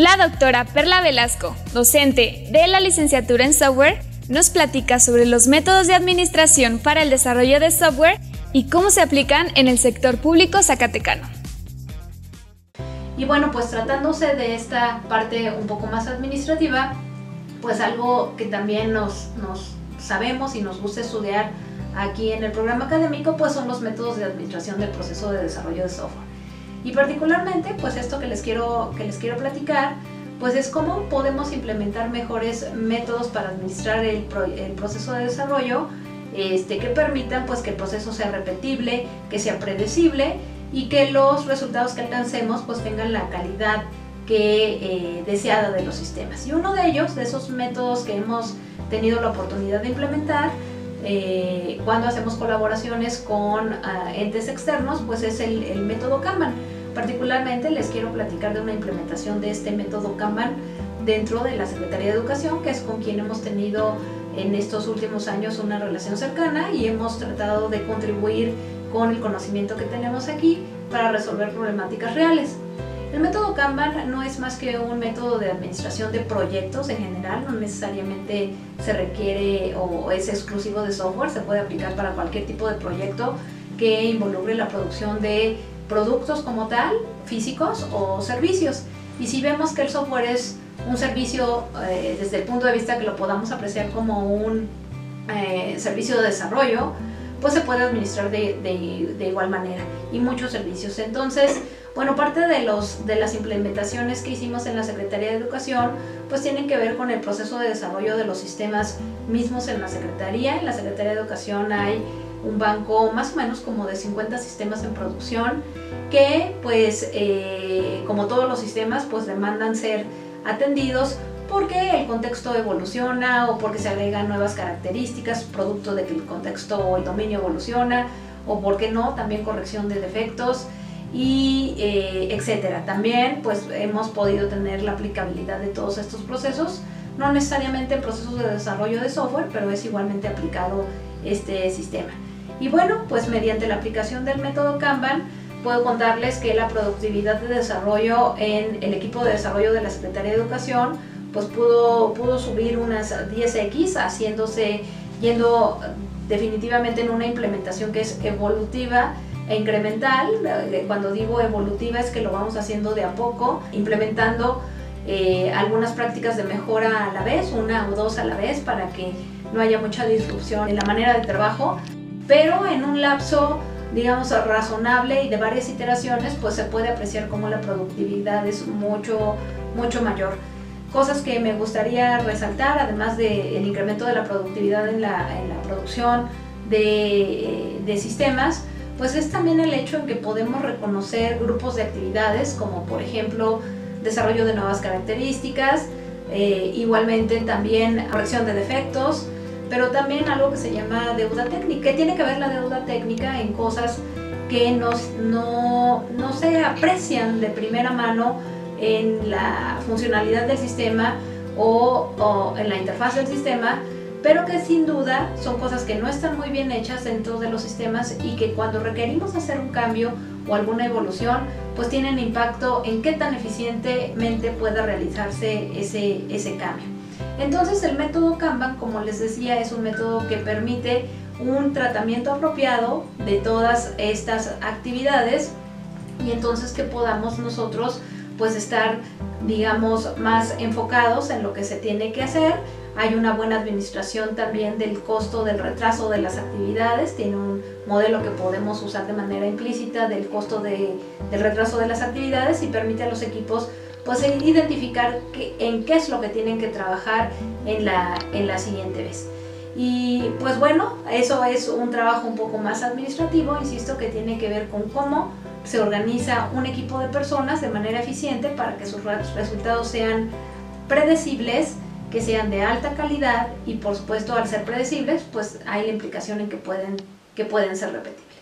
La doctora Perla Velasco, docente de la licenciatura en software, nos platica sobre los métodos de administración para el desarrollo de software y cómo se aplican en el sector público zacatecano. Y bueno, pues tratándose de esta parte un poco más administrativa, pues algo que también nos, nos sabemos y nos gusta estudiar aquí en el programa académico, pues son los métodos de administración del proceso de desarrollo de software. Y particularmente, pues esto que les quiero, que les quiero platicar, pues es cómo podemos implementar mejores métodos para administrar el, proceso de desarrollo este, que permitan pues que el proceso sea repetible, que sea predecible y que los resultados que alcancemos pues tengan la calidad que eh, deseada de los sistemas. Y uno de ellos, de esos métodos que hemos tenido la oportunidad de implementar, eh, cuando hacemos colaboraciones con ah, entes externos, pues es el, el, método Kanban. Particularmente les quiero platicar de una implementación de este método Kanban dentro de la Secretaría de Educación, que es con quien hemos tenido en estos últimos años una relación cercana y hemos tratado de contribuir con el conocimiento que tenemos aquí para resolver problemáticas reales. El método Kanban no es más que un método de administración de proyectos en general, no necesariamente se requiere o es exclusivo de software, se puede aplicar para cualquier tipo de proyecto que involucre la producción de productos como tal, físicos o servicios. Y si vemos que el software es un servicio eh, desde el punto de vista que lo podamos apreciar como un eh, servicio de desarrollo, pues se puede administrar de, de, de, igual manera y muchos servicios. Entonces, bueno, parte de, los, de las implementaciones que hicimos en la Secretaría de Educación, pues tienen que ver con el proceso de desarrollo de los sistemas mismos en la Secretaría. En la Secretaría de Educación hay un banco más o menos como de 50 sistemas en producción que pues eh, como todos los sistemas pues demandan ser atendidos porque el contexto evoluciona o porque se agregan nuevas características producto de que el contexto o el dominio evoluciona o porque no, también corrección de defectos y eh, etcétera. También pues hemos podido tener la aplicabilidad de todos estos procesos, no necesariamente en procesos de desarrollo de software, pero es igualmente aplicado este sistema. Y bueno, pues mediante la aplicación del método Kanban, puedo contarles que la productividad de desarrollo en el equipo de desarrollo de la Secretaría de Educación pues pudo, pudo subir unas 10x haciéndose, yendo definitivamente en una implementación que es evolutiva incremental. Cuando digo evolutiva es que lo vamos haciendo de a poco, implementando eh, algunas prácticas de mejora a la vez, una o dos a la vez, para que no haya mucha disrupción en la manera de trabajo, pero en un lapso digamos, razonable y de varias iteraciones, pues se puede apreciar cómo la productividad es mucho, mucho mayor. Cosas que me gustaría resaltar, además del incremento de la productividad en la, producción de, de, sistemas, pues es también el hecho en que podemos reconocer grupos de actividades, como por ejemplo desarrollo de nuevas características, eh, igualmente también corrección de defectos, pero también algo que se llama deuda técnica. ¿Qué tiene que ver la deuda técnica en cosas que nos, no, no se aprecian de primera mano en la funcionalidad del sistema o, o, en la interfaz del sistema, pero que sin duda son cosas que no están muy bien hechas dentro de los sistemas y que cuando requerimos hacer un cambio o alguna evolución, pues tienen impacto en qué tan eficientemente pueda realizarse ese, ese cambio. Entonces el método Kanban, como les decía, es un método que permite un tratamiento apropiado de todas estas actividades y entonces que podamos nosotros pues estar digamos más enfocados en lo que se tiene que hacer hay una buena administración también del costo del retraso de las actividades tiene un modelo que podemos usar de manera implícita del costo de, del retraso de las actividades y permite a los equipos pues identificar en qué es lo que tienen que trabajar en la, en la siguiente vez. Y pues bueno, eso es un trabajo un poco más administrativo, insisto, que tiene que ver con cómo se organiza un equipo de personas de manera eficiente para que sus resultados sean predecibles, que sean de alta calidad y por supuesto al ser predecibles, pues hay la implicación en que pueden, que pueden ser repetidos.